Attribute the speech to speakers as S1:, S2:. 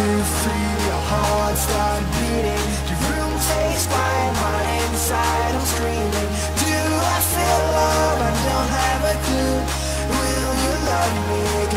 S1: to free Your heart start beating Your room takes fire My inside I'm screaming Do I feel love? I don't have a clue Will you love me?